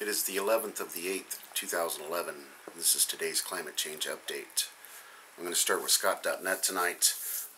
It is the 11th of the 8th, 2011. This is today's climate change update. I'm going to start with Sott.net tonight.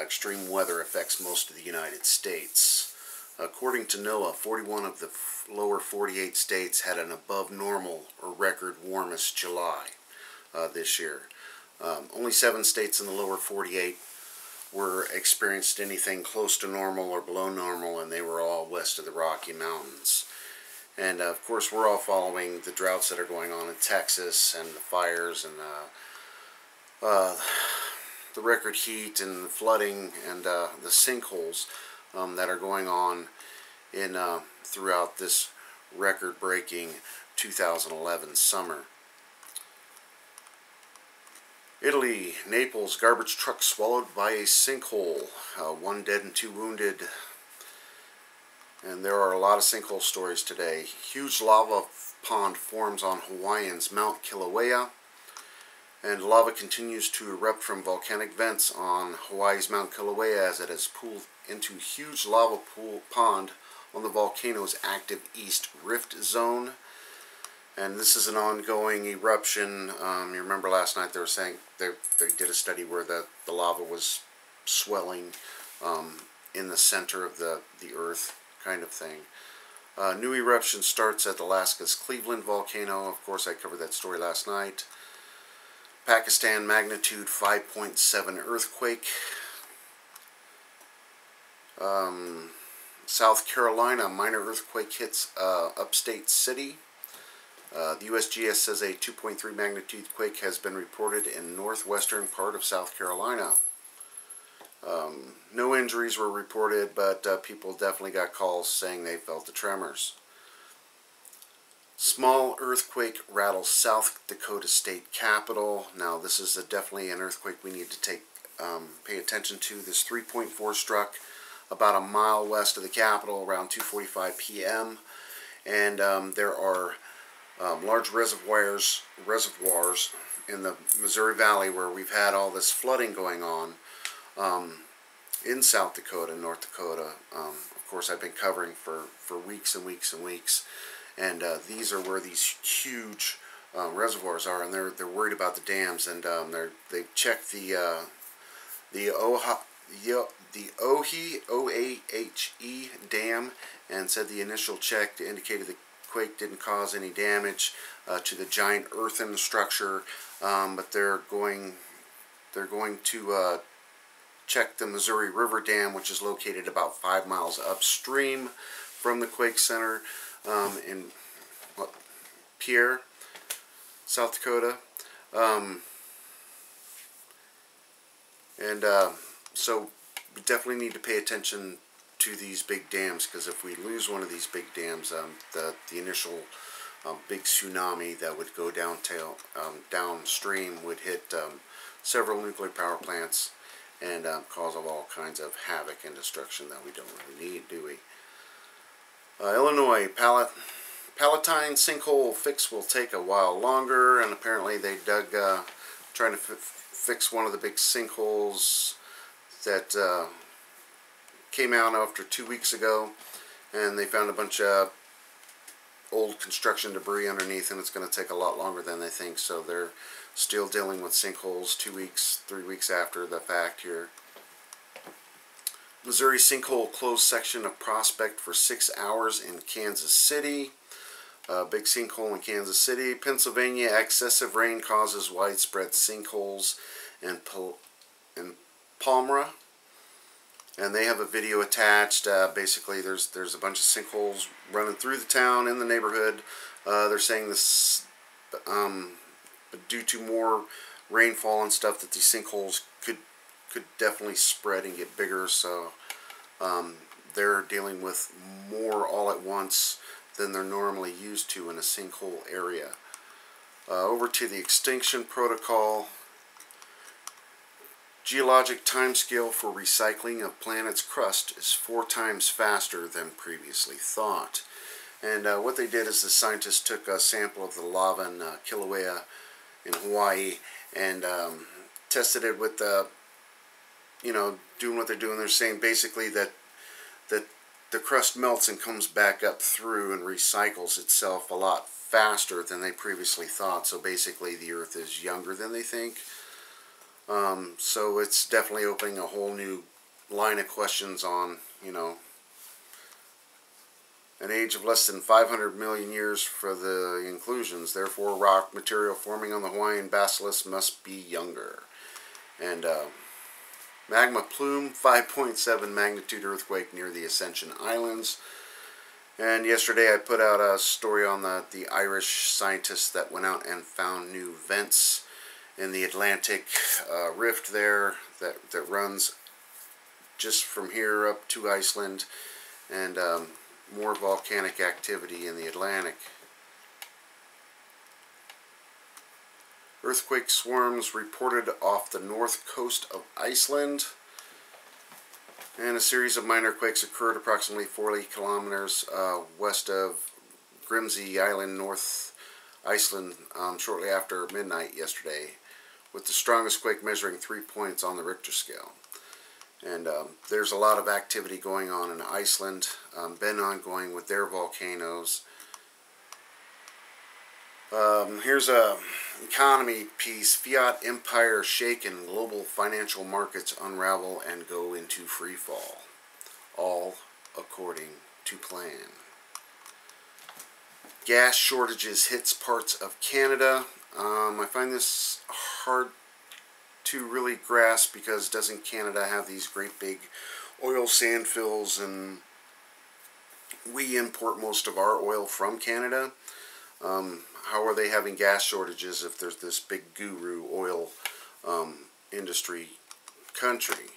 Extreme weather affects most of the United States. According to NOAA, 41 of the lower 48 states had an above normal or record warmest July uh, this year. Um, only seven states in the lower 48 were experienced anything close to normal or below normal, and they were all west of the Rocky Mountains. And uh, of course, we're all following the droughts that are going on in Texas and the fires and uh, uh, the record heat and the flooding and uh, the sinkholes um, that are going on in uh, throughout this record-breaking 2011 summer. Italy, Naples, garbage truck swallowed by a sinkhole. One dead and two wounded. And there are a lot of sinkhole stories today. Huge lava pond forms on Hawaiian's Mount Kilauea. And lava continues to erupt from volcanic vents on Hawaii's Mount Kilauea as it has pooled into huge lava pool pond on the volcano's active east rift zone. And this is an ongoing eruption. Um, you remember last night they were saying they, they did a study where the, the lava was swelling um, in the center of the, the earth kind of thing. Uh, new eruption starts at Alaska's Cleveland volcano. Of course, I covered that story last night. Pakistan magnitude 5.7 earthquake. Um, South Carolina minor earthquake hits uh, upstate city. Uh, the USGS says a 2.3 magnitude quake has been reported in northwestern part of South Carolina. Um, no injuries were reported, but uh, people definitely got calls saying they felt the tremors. Small earthquake rattles South Dakota State Capitol. Now, this is definitely an earthquake we need to take um, pay attention to. This 3.4 struck about a mile west of the Capitol around 2:45 p.m. And um, there are um, large reservoirs reservoirs in the Missouri Valley where we've had all this flooding going on um, in South Dakota, and North Dakota. Um, of course, I've been covering for, for weeks and weeks and weeks, and uh, these are where these huge um, reservoirs are, and they're they're worried about the dams, and um, they're they checked the uh, the Oha, the Ohe O A H E dam, and said the initial check indicated the quake didn't cause any damage uh, to the giant earthen structure, um, but they're going they're going to check the Missouri River Dam, which is located about five miles upstream from the quake center um, in what, Pierre, South Dakota. Um, and uh, so we definitely need to pay attention to these big dams because if we lose one of these big dams, um, the, the initial um, big tsunami that would go downtail, um, downstream would hit um, several nuclear power plants and um, cause of all kinds of havoc and destruction that we don't really need, do we? Uh, Illinois, Palat Palatine sinkhole fix will take a while longer, and apparently they dug, uh, trying to fix one of the big sinkholes that uh, came out after two weeks ago, and they found a bunch of old construction debris underneath, and it's going to take a lot longer than they think, so they're still dealing with sinkholes two weeks, three weeks after the fact here. Missouri sinkhole closed section of Prospect for six hours in Kansas City. Uh, big sinkhole in Kansas City. Pennsylvania, excessive rain causes widespread sinkholes in, Pal. And they have a video attached. Uh, basically, there's there's a bunch of sinkholes running through the town in the neighborhood. Uh, they're saying this um, due to more rainfall and stuff that these sinkholes could could definitely spread and get bigger. So um, they're dealing with more all at once than they're normally used to in a sinkhole area. Uh, over to the extinction protocol. Geologic timescale for recycling of planet's crust is four times faster than previously thought. And uh, what they did is the scientists took a sample of the lava in uh, Kilauea in Hawaii and um, tested it with the, you know, doing what they're doing. They're saying basically that that the crust melts and comes back up through and recycles itself a lot faster than they previously thought. So basically, the Earth is younger than they think. Um, so it's definitely opening a whole new line of questions on, you know, an age of less than 500 million years for the inclusions. Therefore, rock material forming on the Hawaiian Bacillus must be younger. And uh, magma plume, 5.7 magnitude earthquake near the Ascension Islands. And yesterday I put out a story on the, the Irish scientists that went out and found new vents in the Atlantic uh, rift there that, that runs just from here up to Iceland. And um, more volcanic activity in the Atlantic. Earthquake swarms reported off the north coast of Iceland. And a series of minor quakes occurred approximately 40 kilometers uh, west of Grimsey Island, North Iceland, um, shortly after midnight yesterday, with the strongest quake measuring three points on the Richter scale. And um, there's a lot of activity going on in Iceland, um, been ongoing with their volcanoes. Um, here's a economy piece. Fiat empire shaken, global financial markets unravel and go into free fall. All according to plan. Gas shortages hits parts of Canada. Um, I find this hard to really grasp because doesn't Canada have these great big oil sand fills and we import most of our oil from Canada. Um, how are they having gas shortages if there's this big guru oil um, industry country?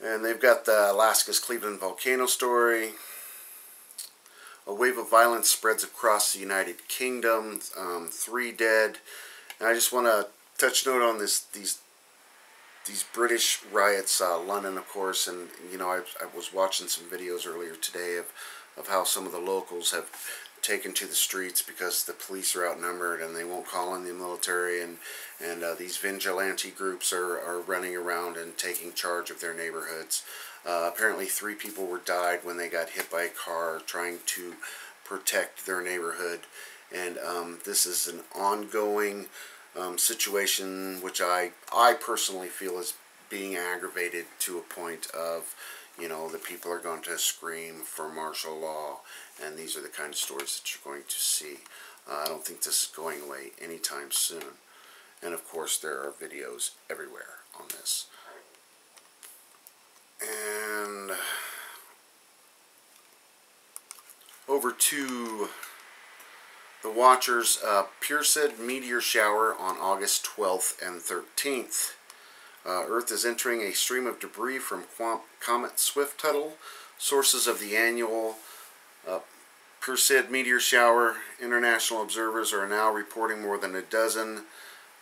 And they've got the Alaska's Cleveland volcano story. A wave of violence spreads across the United Kingdom. Um, three dead. And I just want to touch note on this these these British riots, uh, London, of course, and you know I, I was watching some videos earlier today of of how some of the locals have taken to the streets because the police are outnumbered and they won't call in the military and and uh, these vigilante groups are, are running around and taking charge of their neighborhoods. Uh, apparently three people were died when they got hit by a car trying to protect their neighborhood and um, this is an ongoing um, situation, which I I personally feel is being aggravated to a point of, you know, the people are going to scream for martial law, and these are the kind of stories that you're going to see. Uh, I don't think this is going away anytime soon. And of course, there are videos everywhere on this. And over to the Watchers uh, meteor shower on August 12th and 13th. Uh, Earth is entering a stream of debris from Comet Swift-Tuttle. Sources of the annual uh, Perseid meteor shower, international observers are now reporting more than a dozen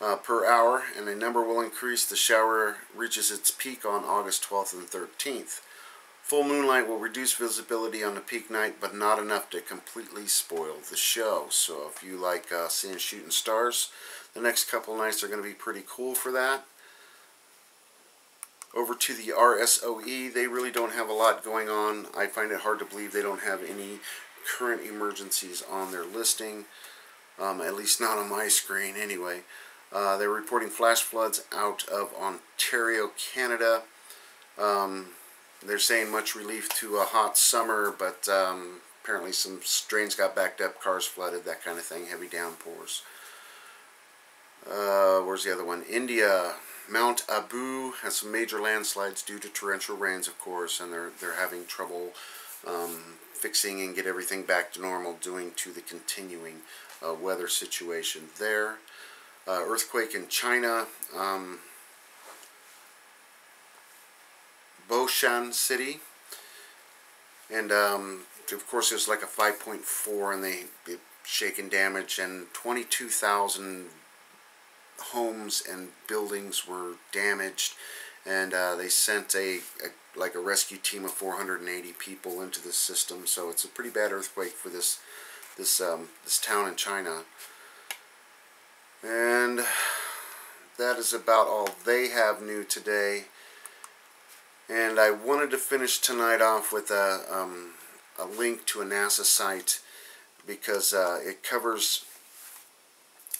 uh, per hour, and the number will increase. The shower reaches its peak on August 12th and 13th. Full moonlight will reduce visibility on the peak night, but not enough to completely spoil the show. So if you like uh, seeing shooting stars, the next couple nights are going to be pretty cool for that. Over to the RSOE, they really don't have a lot going on. I find it hard to believe they don't have any current emergencies on their listing, um, at least not on my screen anyway. Uh, they're reporting flash floods out of Ontario, Canada. Um, they're saying much relief to a hot summer, but um, apparently some drains got backed up, cars flooded, that kind of thing, heavy downpours. Uh, where's the other one? India, Mount Abu has some major landslides due to torrential rains, of course, and they're they're having trouble um, fixing and get everything back to normal due to the continuing uh, weather situation there. Uh, earthquake in China. Um, Baoshan City. And um, of course, it was like a 5.4, and they shaken damage, and 22,000 homes and buildings were damaged. And uh, they sent a, a like a rescue team of 480 people into the system. So it's a pretty bad earthquake for this this um, this town in China. And that is about all they have new today. And I wanted to finish tonight off with a, um, a link to a NASA site because uh, it covers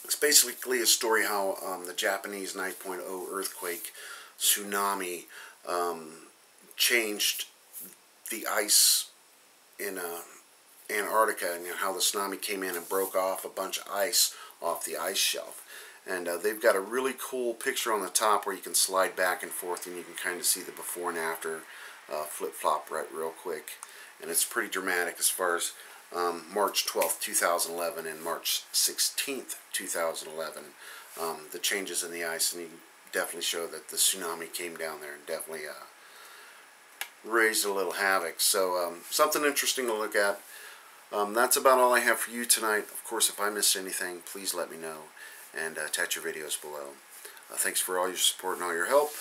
it's basically a story how um, the Japanese 9.0 earthquake tsunami um, changed the ice in uh, Antarctica and how the tsunami came in and broke off a bunch of ice off the ice shelf. And uh, they've got a really cool picture on the top where you can slide back and forth and you can kind of see the before and after uh, flip-flop right real quick. And it's pretty dramatic as far as um, March 12th, 2011 and March 16th, 2011. Um, the changes in the ice and you definitely show that the tsunami came down there and definitely uh, raised a little havoc. So um, something interesting to look at. Um, that's about all I have for you tonight. Of course, if I missed anything, please let me know and uh, attach your videos below. Uh, thanks for all your support and all your help.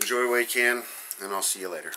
Enjoy what you can, and I'll see you later.